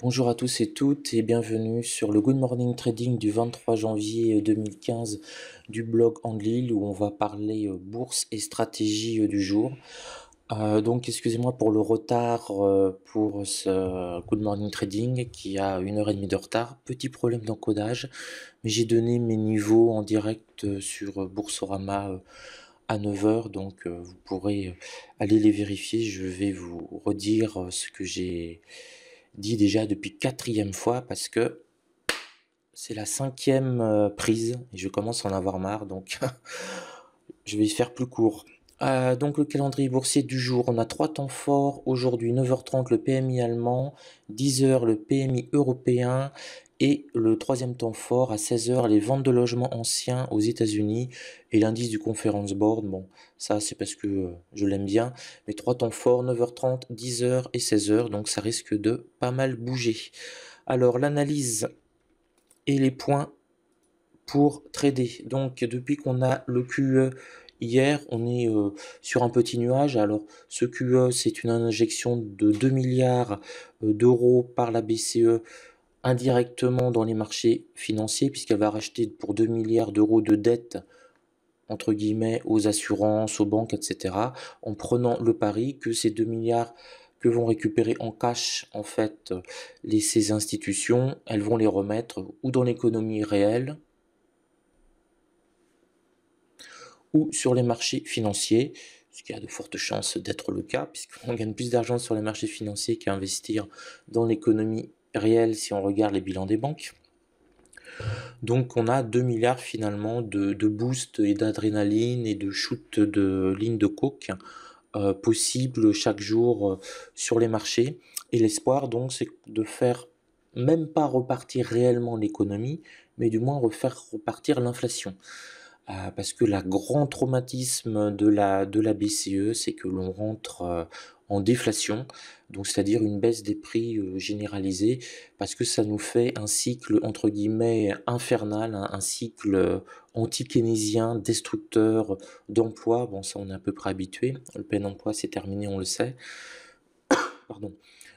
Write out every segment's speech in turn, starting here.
Bonjour à tous et toutes et bienvenue sur le Good Morning Trading du 23 janvier 2015 du blog Anglil où on va parler euh, bourse et stratégie euh, du jour. Euh, donc excusez-moi pour le retard pour ce Good Morning Trading qui a une heure et demie de retard. Petit problème d'encodage, mais j'ai donné mes niveaux en direct sur Boursorama à 9h, donc vous pourrez aller les vérifier. Je vais vous redire ce que j'ai dit déjà depuis quatrième fois parce que c'est la cinquième euh, prise et je commence à en avoir marre donc je vais y faire plus court. Euh, donc le calendrier boursier du jour, on a trois temps forts. Aujourd'hui 9h30 le PMI allemand, 10h le PMI européen et le troisième temps fort à 16h, les ventes de logements anciens aux États-Unis et l'indice du Conference Board. Bon, ça c'est parce que euh, je l'aime bien. Mais trois temps forts, 9h30, 10h et 16h. Donc ça risque de pas mal bouger. Alors l'analyse et les points pour trader. Donc depuis qu'on a le QE hier, on est euh, sur un petit nuage. Alors ce QE, c'est une injection de 2 milliards euh, d'euros par la BCE indirectement dans les marchés financiers puisqu'elle va racheter pour 2 milliards d'euros de dettes entre guillemets aux assurances, aux banques, etc. en prenant le pari que ces 2 milliards que vont récupérer en cash en fait les, ces institutions, elles vont les remettre ou dans l'économie réelle ou sur les marchés financiers, ce qui a de fortes chances d'être le cas, puisqu'on gagne plus d'argent sur les marchés financiers qu'à investir dans l'économie réel si on regarde les bilans des banques. Donc on a 2 milliards finalement de, de boost et d'adrénaline et de shoot de ligne de coke euh, possible chaque jour euh, sur les marchés. Et l'espoir donc c'est de faire même pas repartir réellement l'économie, mais du moins refaire repartir l'inflation. Euh, parce que le grand traumatisme de la, de la BCE, c'est que l'on rentre euh, en déflation, donc c'est-à-dire une baisse des prix euh, généralisée, parce que ça nous fait un cycle entre guillemets infernal, hein, un cycle anti-keynésien, destructeur d'emplois. Bon, ça on est à peu près habitué. Le plein emploi c'est terminé, on le sait. Pardon.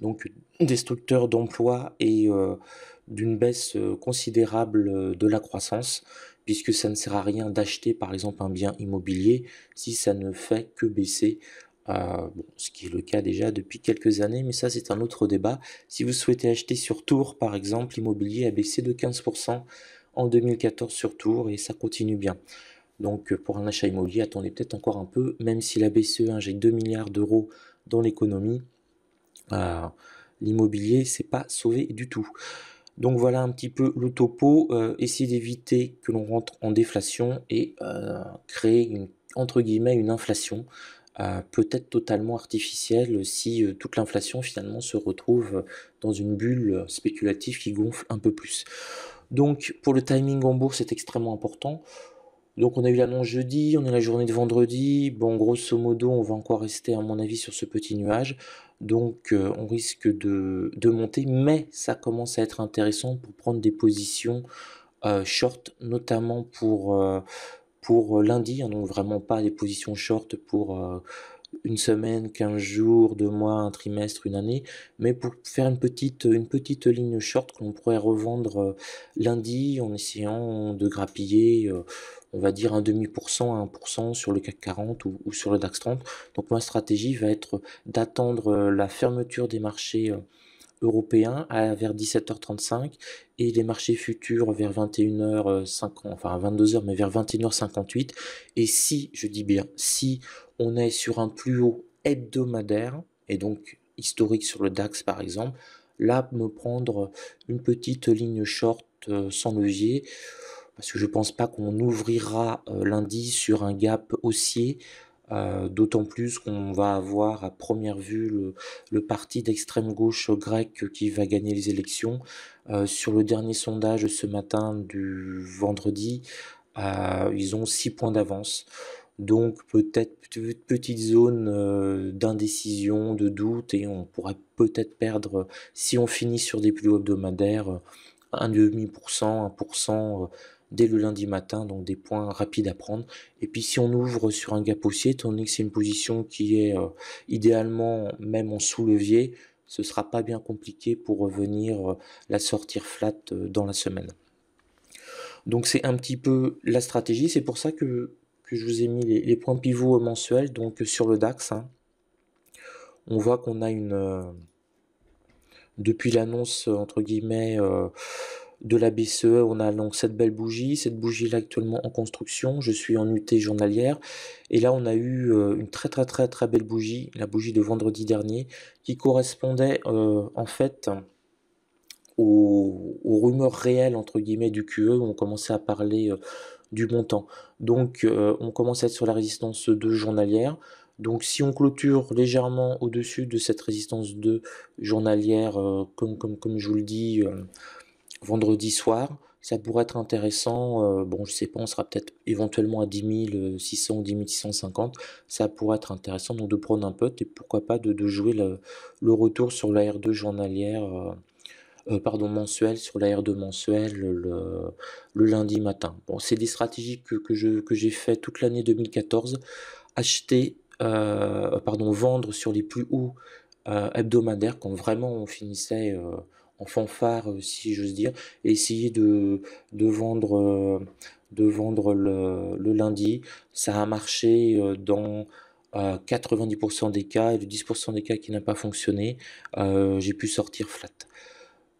Donc destructeur d'emplois et d'une baisse considérable de la croissance puisque ça ne sert à rien d'acheter par exemple un bien immobilier si ça ne fait que baisser. Euh, ce qui est le cas déjà depuis quelques années, mais ça c'est un autre débat. Si vous souhaitez acheter sur Tours par exemple, l'immobilier a baissé de 15% en 2014 sur Tours et ça continue bien. Donc pour un achat immobilier, attendez peut-être encore un peu, même si la BCE injecte 2 milliards d'euros dans l'économie, euh, l'immobilier c'est pas sauvé du tout. Donc voilà un petit peu le topo, euh, essayer d'éviter que l'on rentre en déflation et euh, créer une, entre guillemets une inflation, euh, peut-être totalement artificielle si toute l'inflation finalement se retrouve dans une bulle spéculative qui gonfle un peu plus. Donc pour le timing en bourse c'est extrêmement important. Donc on a eu l'annonce jeudi, on a la journée de vendredi. Bon, grosso modo, on va encore rester à mon avis sur ce petit nuage. Donc euh, on risque de, monter, mais ça commence à être intéressant pour prendre des positions euh, short, notamment pour, euh, lundi. Hein, donc vraiment pas des positions short pour une semaine, 15 jours, deux mois, un trimestre, une année, mais pour faire une petite, une petite ligne short que l'on pourrait revendre lundi en essayant de grappiller on va dire un demi pour cent, un pour cent sur le CAC 40 ou, sur le DAX 30. Donc ma stratégie va être d'attendre euh, la fermeture des marchés euh, européens à vers 17h35 et les marchés futurs vers 21h50, enfin 22h mais vers 21h58. Et si, je dis bien, si on est sur un plus haut hebdomadaire et donc historique sur le DAX par exemple, là me prendre une petite ligne short euh, sans levier parce que je ne pense pas qu'on ouvrira euh, lundi sur un gap haussier, euh, d'autant plus qu'on va avoir à première vue le, parti d'extrême gauche grec qui va gagner les élections. Sur le dernier sondage ce matin du vendredi, ils ont 6 points d'avance. Donc peut-être petite zone d'indécision, de doute, et on pourrait peut-être perdre, si on finit sur des plus hauts hebdomadaires, 1,5%, 1% dès le lundi matin, donc des points rapides à prendre. Et puis si on ouvre sur un gap haussier, étant donné que c'est une position qui est euh, idéalement même en sous-levier, ce sera pas bien compliqué pour revenir la sortir flat dans la semaine. Donc c'est un petit peu la stratégie, c'est pour ça que, je vous ai mis les, points pivots mensuels, donc sur le DAX. Hein. on voit qu'on a une... depuis l'annonce, entre guillemets, de la BCE, on a donc cette belle bougie, cette bougie là actuellement en construction, je suis en UT journalière, et là on a eu euh, une très très très très belle bougie, la bougie de vendredi dernier, qui correspondait euh, en fait aux, rumeurs réelles entre guillemets du QE, on commençait à parler euh, du montant. Donc on commence à être sur la résistance 2 journalière, donc si on clôture légèrement au-dessus de cette résistance 2 journalière, comme, comme, comme je vous le dis, vendredi soir. Ça pourrait être intéressant. Euh, bon, je sais pas, on sera peut-être éventuellement à 10 600 ou 10 650. Ça pourrait être intéressant donc de prendre un pote et pourquoi pas de, jouer le, le, retour sur la R2 journalière, euh, euh, pardon, mensuelle, sur la R2 mensuelle le, lundi matin. Bon, c'est des stratégies que, que j'ai fait toute l'année 2014. Acheter, pardon, vendre sur les plus hauts hebdomadaires quand vraiment on finissait en fanfare, euh, si j'ose dire, et essayer de, de vendre, euh, de vendre le, le, lundi. Ça a marché euh, dans 90% des cas, et le 10% des cas qui n'a pas fonctionné, j'ai pu sortir flat.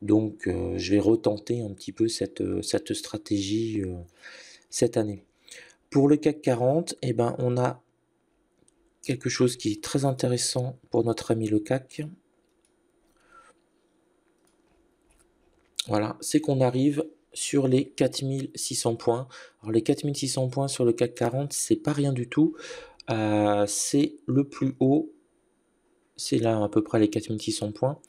Donc je vais retenter un petit peu cette, cette stratégie cette année. Pour le CAC 40, eh ben, on a quelque chose qui est très intéressant pour notre ami le CAC. Voilà, c'est qu'on arrive sur les 4600 points. Alors les 4600 points sur le CAC 40, c'est pas rien du tout. Euh, c'est le plus haut. C'est là à peu près les 4600 points.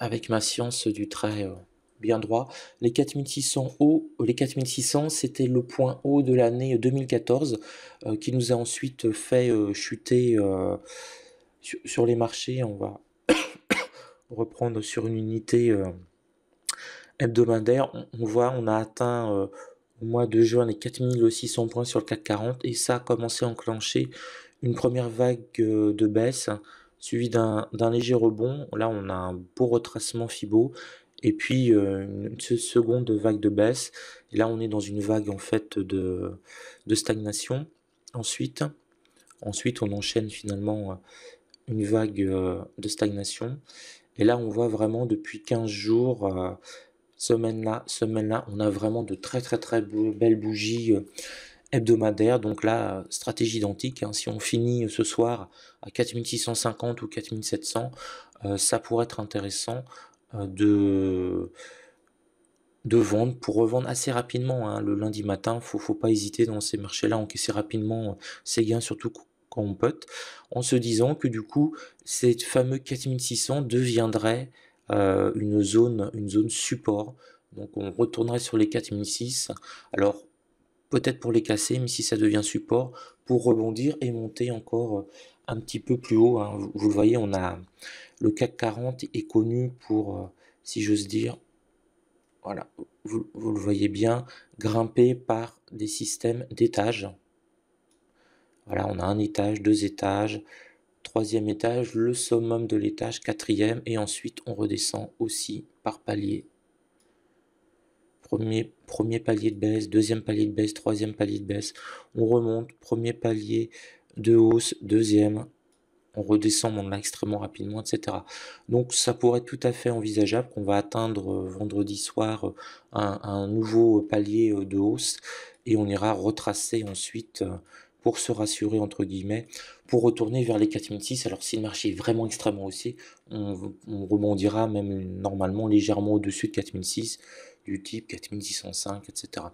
Avec ma science du trait euh, bien droit. Les 4600 hauts, les 4600, c'était le point haut de l'année 2014 euh, qui nous a ensuite fait chuter sur, les marchés. On va reprendre sur une unité hebdomadaire, on, voit, on a atteint euh, au mois de juin les 4600 points sur le CAC 40 et ça a commencé à enclencher une première vague euh, de baisse suivie d'un léger rebond. Là, on a un beau retracement FIBO et puis euh, une seconde vague de baisse. Là, on est dans une vague en fait de, stagnation. Ensuite, ensuite, on enchaîne finalement une vague de stagnation. Et là, on voit vraiment depuis 15 jours semaine-là, semaine-là, on a vraiment de très très très belles bougies euh, hebdomadaires. Donc là, stratégie identique. Hein. Si on finit ce soir à 4650 ou 4700, euh, ça pourrait être intéressant euh, de de vendre pour revendre assez rapidement hein. le lundi matin. Faut faut pas hésiter dans ces marchés-là, encaisser rapidement ses gains, surtout quand on pote, en se disant que du coup, ces fameux 4600 deviendraient euh, une, zone, une zone support. Donc on retournerait sur les 4006. Alors peut-être pour les casser, mais si ça devient support, pour rebondir et monter encore euh, un petit peu plus haut. Hein. Vous, le voyez, on a le CAC 40 est connu pour, euh, si j'ose dire, voilà, vous, vous, le voyez bien, grimper par des systèmes d'étages. Voilà, on a un étage, deux étages, troisième étage, le summum de l'étage, quatrième, et ensuite on redescend aussi par palier. Premier, palier de baisse, deuxième palier de baisse, troisième palier de baisse. On remonte, premier palier de hausse, deuxième, on redescend là extrêmement rapidement, etc. Donc ça pourrait être tout à fait envisageable qu'on va atteindre euh, vendredi soir euh, un, nouveau palier euh, de hausse et on ira retracer ensuite pour se rassurer entre guillemets, pour retourner vers les 4006. Alors si le marché est vraiment extrêmement haussier, on, rebondira même normalement légèrement au-dessus de 4006, du type 4605, etc.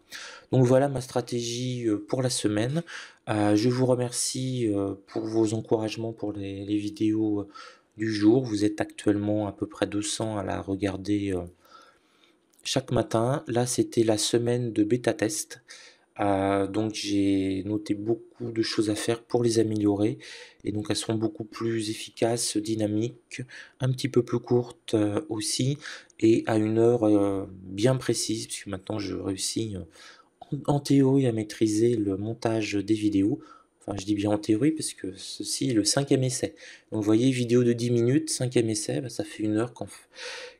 Donc voilà ma stratégie euh, pour la semaine. Euh, je vous remercie euh, pour vos encouragements pour les, vidéos du jour. Vous êtes actuellement à peu près 200 à la regarder chaque matin. Là, c'était la semaine de bêta test. Euh, donc j'ai noté beaucoup de choses à faire pour les améliorer et donc elles seront beaucoup plus efficaces, dynamiques, un petit peu plus courtes euh, aussi et à une heure euh, bien précise puisque maintenant je réussis en, théorie à maîtriser le montage des vidéos. Enfin, je dis bien en théorie parce que ceci est le cinquième essai. Donc, vous voyez, vidéo de 10 minutes, cinquième essai, bah, ça fait une heure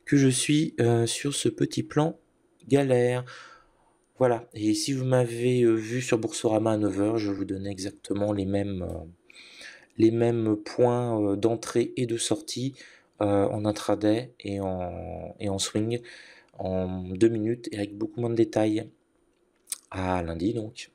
que je suis sur ce petit plan galère. Voilà, et si vous m'avez euh, vu sur Boursorama à 9h, je vous donnais exactement les mêmes, euh, points euh, d'entrée et de sortie en intraday et en, swing en deux minutes et avec beaucoup moins de détails. À lundi donc.